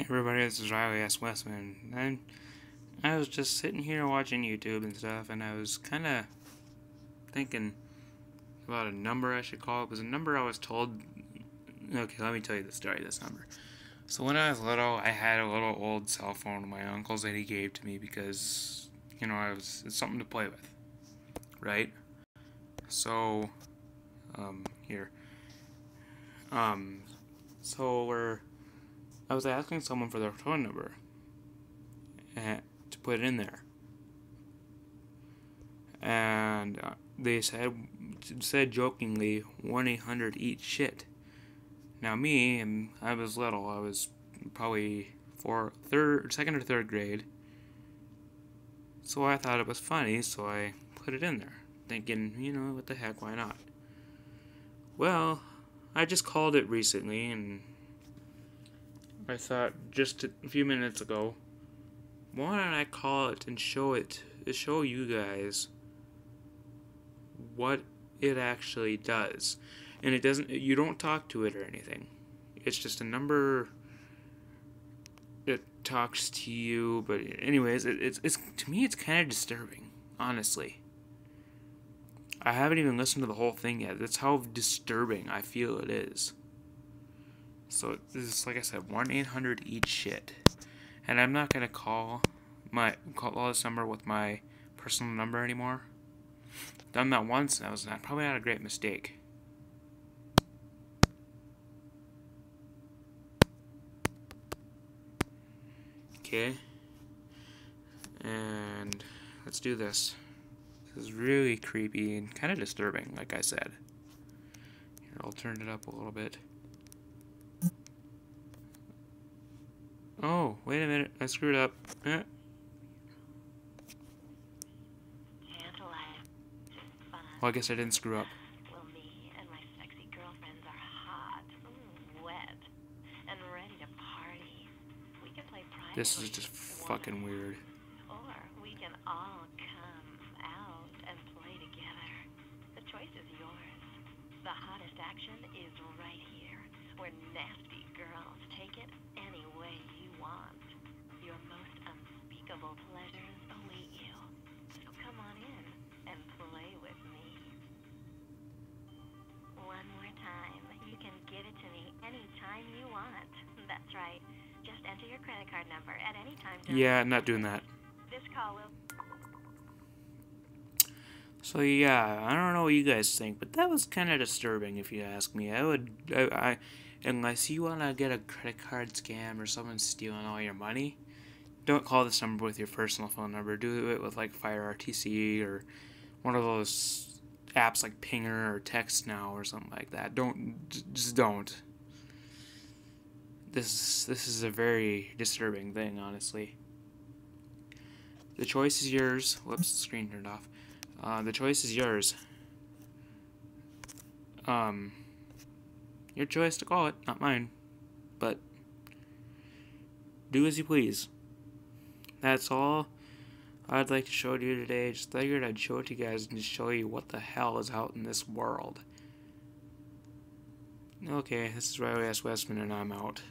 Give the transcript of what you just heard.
Everybody, this is Riley S. Westman. And I was just sitting here watching YouTube and stuff, and I was kind of thinking about a number I should call. It was a number I was told. Okay, let me tell you the story this number. So when I was little, I had a little old cell phone of my uncle's that he gave to me because, you know, I was it's something to play with, right? So, um, here. Um, so we're I was asking someone for their phone number and, to put it in there. And uh, they said said jokingly 1-800 eat shit. Now me, and I was little, I was probably for third second or third grade. So I thought it was funny, so I put it in there, thinking, you know, what the heck, why not? Well, I just called it recently, and I thought just a few minutes ago, why don't I call it and show it, show you guys what it actually does. And it doesn't, you don't talk to it or anything. It's just a number that talks to you, but anyways, it, it's, it's, to me, it's kind of disturbing, honestly. I haven't even listened to the whole thing yet. That's how disturbing I feel it is. So this is like I said, one eight hundred eat shit, and I'm not gonna call my call this number with my personal number anymore. Done that once, that was not, probably not a great mistake. Okay, and let's do this. This is really creepy and kind of disturbing, like I said. Here, I'll turn it up a little bit. Wait a minute. I screwed up. Eh. Well, I guess I didn't screw up. Well, me and my sexy girlfriends are hot, mm, wet, and ready to party. We can play privately. This is just fucking weird. Or we can all come out and play together. The choice is yours. The hottest action is right here, where nasty girls take it any way want. Your most unspeakable pleasures await you. So come on in and play with me. One more time. You can give it to me anytime you want. That's right. Just enter your credit card number at any time. Yeah, not doing that. This call will. So yeah, I don't know what you guys think, but that was kind of disturbing if you ask me. I would, I, I unless you want to get a credit card scam or someone stealing all your money, don't call this number with your personal phone number. Do it with like Fire RTC or one of those apps like Pinger or Text Now or something like that. Don't, just don't. This this is a very disturbing thing, honestly. The choice is yours. Whoops, the screen turned off. Uh, the choice is yours. Um, your choice to call it, not mine. But do as you please. That's all I'd like to show to you today. Just figured I'd show it to you guys and just show you what the hell is out in this world. Okay, this is Riley S. Westman, and I'm out.